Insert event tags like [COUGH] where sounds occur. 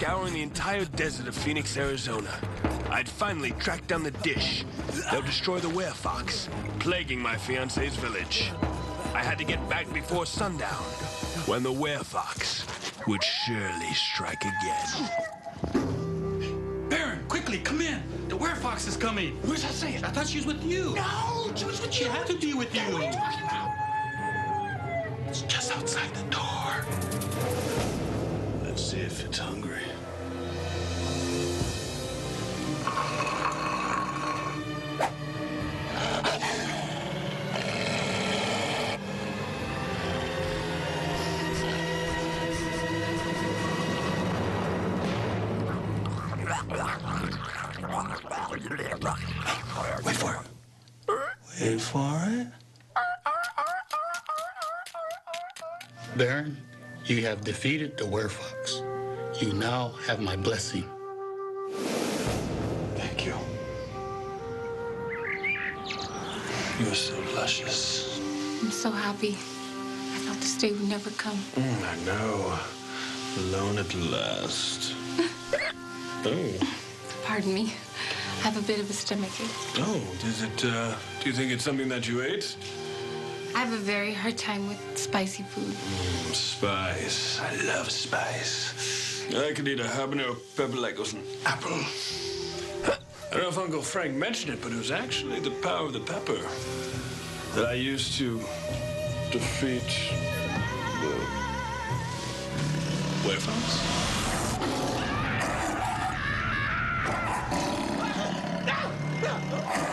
Scouring the entire desert of Phoenix, Arizona. I'd finally tracked down the dish. They'll destroy the werefox, plaguing my fiance's village. I had to get back before sundown, when the werefox would surely strike again. Baron, quickly, come in. The werefox is coming. Where's that saying? I thought she was with you. No, she was with She you. had to be with you. What are you talking about? It's just outside the door. Wait for it. Wait for it. Baron, you have defeated the werefox. You now have my blessing. Thank you. You're so luscious. I'm so happy. I thought this day would never come. Mm, I know. Alone at last. [LAUGHS] oh. Pardon me. I have a bit of a stomachache. Oh, is it, uh, do you think it's something that you ate? I have a very hard time with spicy food. Mm, spice. I love spice. I could eat a habanero pepper like it was an apple. I don't know if Uncle Frank mentioned it, but it was actually the power of the pepper that I used to defeat the werefox. Ha!